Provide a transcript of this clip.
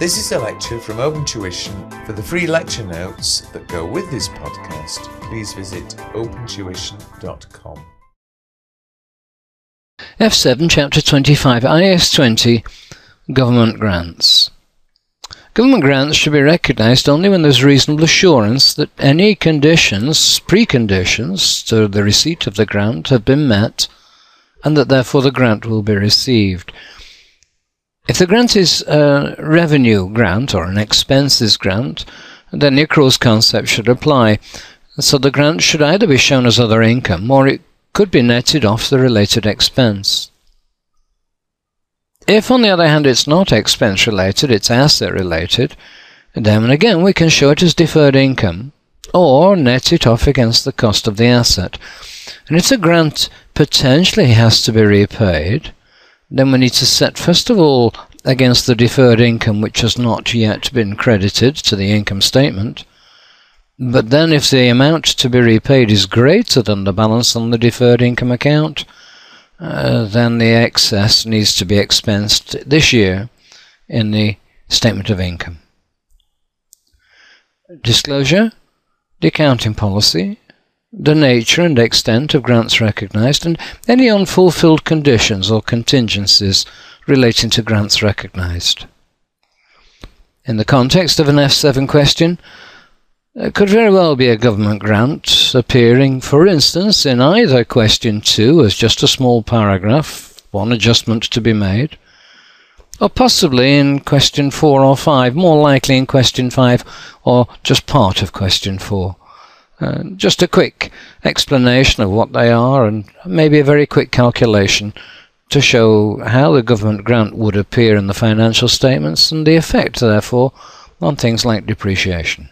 This is a lecture from Open Tuition. For the free lecture notes that go with this podcast, please visit opentuition.com. F7, Chapter 25, IAS 20, Government Grants. Government grants should be recognised only when there's reasonable assurance that any conditions, preconditions to the receipt of the grant have been met and that therefore the grant will be received. If the grant is a revenue grant or an expenses grant, then the accruals concept should apply. So the grant should either be shown as other income or it could be netted off the related expense. If, on the other hand, it's not expense related, it's asset related, then again we can show it as deferred income or net it off against the cost of the asset. And if the grant potentially has to be repaid, then we need to set first of all against the deferred income which has not yet been credited to the income statement. But then if the amount to be repaid is greater than the balance on the deferred income account, uh, then the excess needs to be expensed this year in the statement of income. Disclosure, the accounting policy, the nature and extent of grants recognised, and any unfulfilled conditions or contingencies relating to grants recognised. In the context of an F7 question, it could very well be a government grant appearing, for instance, in either question 2 as just a small paragraph, one adjustment to be made, or possibly in question 4 or 5, more likely in question 5 or just part of question 4. Uh, just a quick explanation of what they are and maybe a very quick calculation to show how the government grant would appear in the financial statements and the effect, therefore, on things like depreciation.